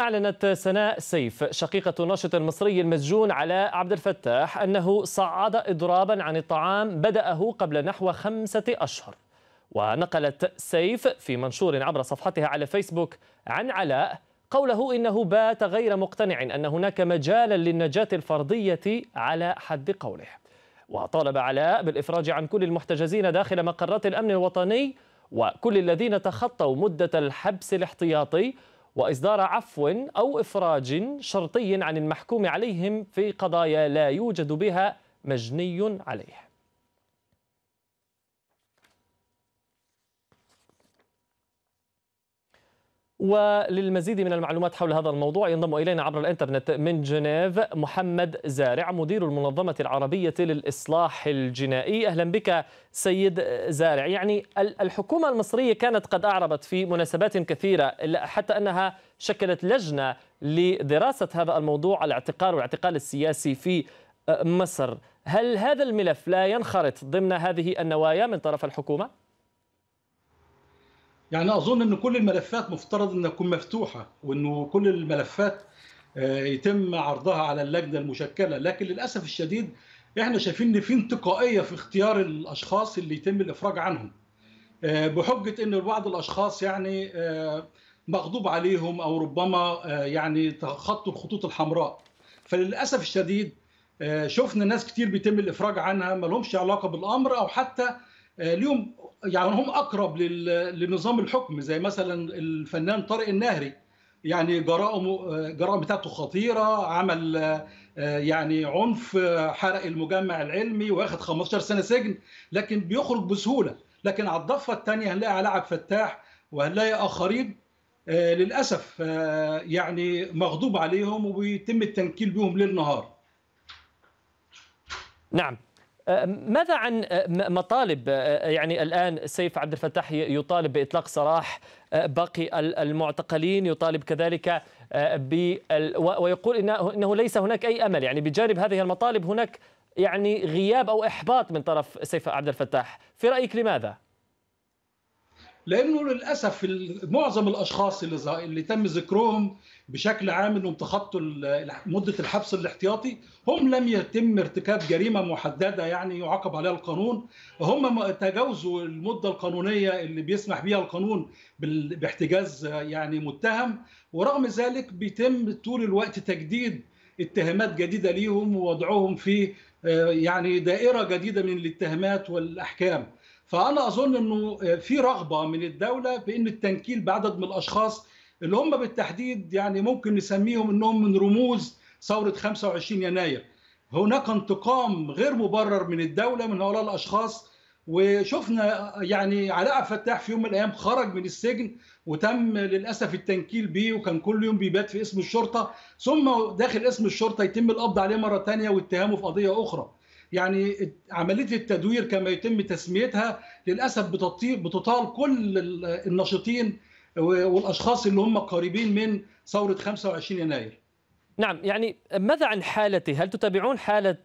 أعلنت سناء سيف شقيقة الناشط المصري المسجون علاء عبد الفتاح أنه صعد إضرابا عن الطعام بدأه قبل نحو خمسة أشهر. ونقلت سيف في منشور عبر صفحتها على فيسبوك عن علاء قوله إنه بات غير مقتنع أن هناك مجالا للنجاة الفردية على حد قوله. وطالب علاء بالإفراج عن كل المحتجزين داخل مقرات الأمن الوطني وكل الذين تخطوا مدة الحبس الاحتياطي وإصدار عفو أو إفراج شرطي عن المحكوم عليهم في قضايا لا يوجد بها مجني عليه. وللمزيد من المعلومات حول هذا الموضوع ينضم إلينا عبر الإنترنت من جنيف محمد زارع مدير المنظمة العربية للإصلاح الجنائي. أهلا بك سيد زارع. يعني الحكومة المصرية كانت قد أعربت في مناسبات كثيرة حتى أنها شكلت لجنة لدراسة هذا الموضوع الاعتقال والاعتقال السياسي في مصر. هل هذا الملف لا ينخرط ضمن هذه النوايا من طرف الحكومة؟ يعني أظن إن كل الملفات مفترض إنها تكون مفتوحة وإنه كل الملفات يتم عرضها على اللجنة المشكلة. لكن للأسف الشديد إحنا شايفين إن في انتقائية في اختيار الأشخاص اللي يتم الإفراج عنهم. بحجة إن بعض الأشخاص يعني مغضوب عليهم أو ربما يعني تخطوا الخطوط الحمراء. فللأسف الشديد شفنا ناس كتير بيتم الإفراج عنها ما لهمش علاقة بالأمر أو حتى ليهم يعني هم أقرب لنظام الحكم زي مثلا الفنان طارق النهري. يعني جرائمه جرائم بتاعته خطيرة عمل يعني عنف حرق المجمع العلمي واخد 15 سنة سجن لكن بيخرج بسهولة. لكن على الضفة الثانية هنلاقي علاء عبد الفتاح وهنلاقي آخرين للأسف يعني مغضوب عليهم وبيتم التنكيل بهم ليل نهار. نعم. ماذا عن مطالب يعني الآن سيف عبد الفتاح يطالب بإطلاق سراح باقي المعتقلين يطالب كذلك ويقول إنه إنه ليس هناك أي أمل يعني بجانب هذه المطالب هناك يعني غياب أو إحباط من طرف سيف عبد الفتاح في رأيك لماذا؟ لأنه للاسف معظم الاشخاص اللي اللي تم ذكرهم بشكل عام انهم تخطوا مدة الحبس الاحتياطي هم لم يتم ارتكاب جريمة محددة يعني يعاقب عليها القانون. هم تجاوزوا المدة القانونية اللي بيسمح بها القانون باحتجاز يعني متهم ورغم ذلك بيتم طول الوقت تجديد اتهامات جديدة ليهم ووضعهم في يعني دائرة جديدة من الاتهامات والأحكام. فأنا أظن إنه في رغبة من الدولة بإن التنكيل بعدد من الأشخاص اللي هم بالتحديد يعني ممكن نسميهم إنهم من رموز ثورة 25 يناير. هناك انتقام غير مبرر من الدولة من هؤلاء الأشخاص وشفنا يعني علاء عبد الفتاح في يوم من الأيام خرج من السجن وتم للأسف التنكيل به وكان كل يوم بيبات في اسم الشرطة ثم داخل اسم الشرطة يتم القبض عليه مرة ثانية واتهامه في قضية أخرى. يعني عملية التدوير كما يتم تسميتها للأسف بتطال كل الناشطين والأشخاص اللي هم قريبين من ثورة 25 يناير. نعم يعني ماذا عن حالته؟ هل تتابعون حالة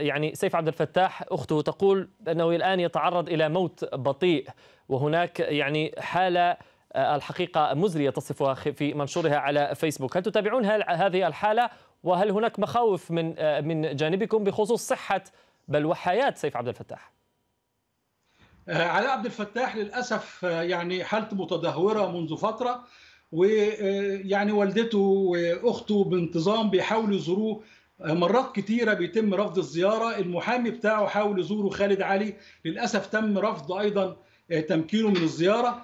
يعني سيف عبد الفتاح أخته تقول أنه الآن يتعرض إلى موت بطيء وهناك يعني حالة الحقيقة مزرية تصفها في منشورها على فيسبوك، هل تتابعون هذه الحالة وهل هناك مخاوف من من جانبكم بخصوص صحة بل وحياة سيف عبد الفتاح؟ علاء عبد الفتاح للأسف يعني حالته متدهورة منذ فترة ويعني والدته وأخته بانتظام بيحاولوا يزوروه مرات كتيرة بيتم رفض الزيارة المحامي بتاعه حاول يزوره خالد علي للأسف تم رفض أيضا تمكينه من الزيارة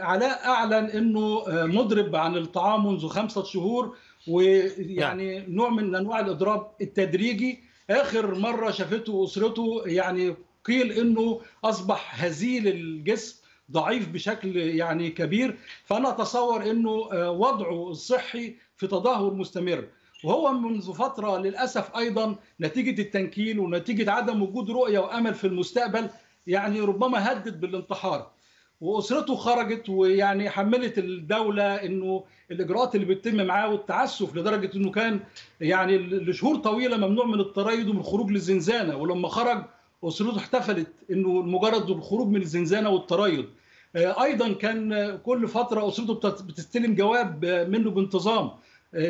علاء أعلن إنه مضرب عن الطعام منذ خمسة شهور ويعني نوع من أنواع الإضراب التدريجي. آخر مرة شافته أسرته يعني قيل إنه أصبح هزيل الجسم ضعيف بشكل يعني كبير. فأنا أتصور إنه وضعه الصحي في تدهور مستمر. وهو منذ فترة للأسف أيضا نتيجة التنكيل ونتيجة عدم وجود رؤية وأمل في المستقبل يعني ربما هدد بالانتحار. وأسرته خرجت ويعني حملت الدولة إنه الإجراءات اللي بتتم معاه والتعسف لدرجة إنه كان يعني لشهور طويلة ممنوع من التريض ومن الخروج للزنزانة. ولما خرج أسرته احتفلت إنه مجرد الخروج من الزنزانة والتريض أيضا كان كل فترة أسرته بتستلم جواب منه بانتظام.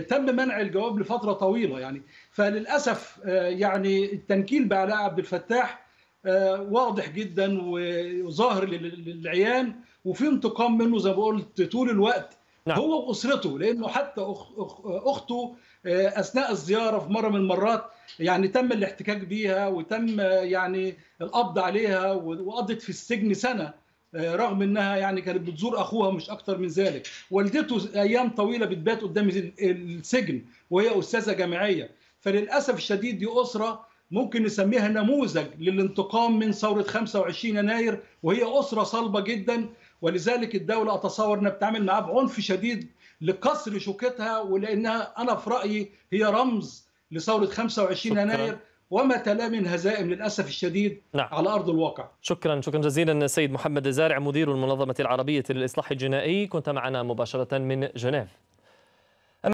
تم منع الجواب لفترة طويلة يعني. فللأسف يعني التنكيل بعلاء عبد الفتاح واضح جدا وظاهر للعيان وفي انتقام منه زي ما قلت طول الوقت. نعم. هو وأسرته لأنه حتى أخته أثناء الزيارة في مرة من المرات يعني تم الاحتكاك بيها وتم يعني القبض عليها وقضت في السجن سنة رغم إنها يعني كانت بتزور أخوها مش أكتر من ذلك. والدته أيام طويلة بتبات قدام السجن وهي أستاذة جامعية. فللأسف الشديد دي أسرة ممكن نسميها نموذج للانتقام من ثورة 25 يناير وهي أسرة صلبة جدا ولذلك الدولة أتصور إنها بتعمل معاها بعنف شديد لكسر شوكتها ولأنها أنا في رأيي هي رمز لثورة 25 يناير وما تلا من هزائم للأسف الشديد نعم. على أرض الواقع. شكرا شكرا جزيلا السيد محمد زارع مدير المنظمة العربية للإصلاح الجنائي كنت معنا مباشرة من جنيف.